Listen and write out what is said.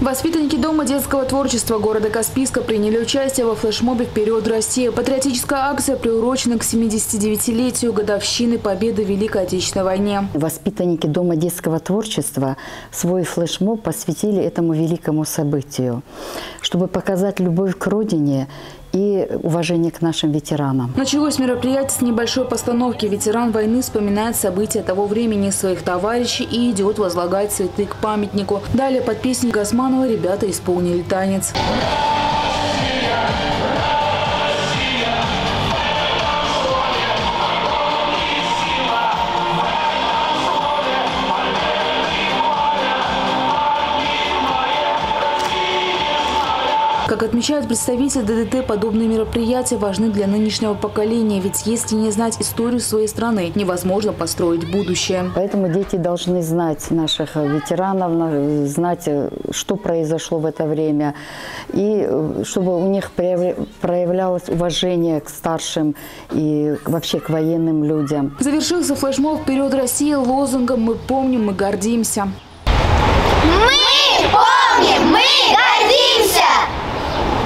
Воспитанники Дома детского творчества города Каспийска приняли участие во флешмобе «Вперед, Россия». Патриотическая акция приурочена к 79-летию годовщины победы в Великой Отечественной войне. Воспитанники Дома детского творчества свой флешмоб посвятили этому великому событию, чтобы показать любовь к родине и уважение к нашим ветеранам. Началось мероприятие с небольшой постановки. Ветеран войны вспоминает события того времени своих товарищей и идет возлагать цветы к памятнику. Далее под песню Газманова ребята исполнили танец. Как отмечают представители ДДТ, подобные мероприятия важны для нынешнего поколения, ведь если не знать историю своей страны, невозможно построить будущее. Поэтому дети должны знать наших ветеранов, знать, что произошло в это время, и э, чтобы у них проявлялось уважение к старшим и вообще к военным людям. Завершился флешмоб «Вперед, Россия» лозунгом «Мы помним, мы гордимся». Мы помним, мы гордимся!